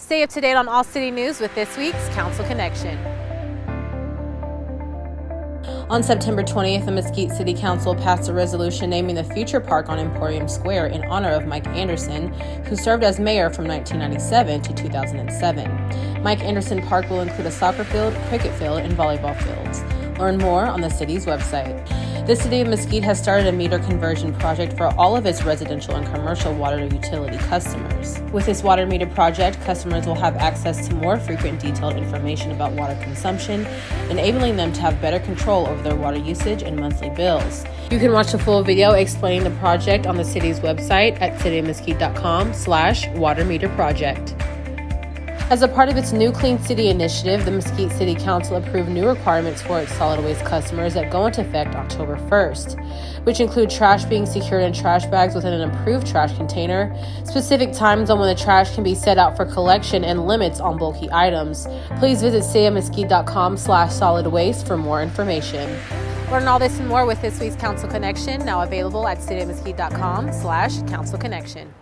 Stay up to date on all city news with this week's Council Connection. On September 20th, the Mesquite City Council passed a resolution naming the future park on Emporium Square in honor of Mike Anderson, who served as mayor from 1997 to 2007. Mike Anderson Park will include a soccer field, cricket field, and volleyball fields. Learn more on the city's website. The city of Mesquite has started a meter conversion project for all of its residential and commercial water utility customers. With this water meter project, customers will have access to more frequent detailed information about water consumption, enabling them to have better control over their water usage and monthly bills. You can watch the full video explaining the project on the city's website at citymesquite.com slash water meter project. As a part of its new Clean City initiative, the Mesquite City Council approved new requirements for its solid waste customers that go into effect October 1st, which include trash being secured in trash bags within an approved trash container, specific times on when the trash can be set out for collection, and limits on bulky items. Please visit citymesquite.com slash solid waste for more information. Learn all this and more with this week's Council Connection, now available at citymesquite.com slash council connection.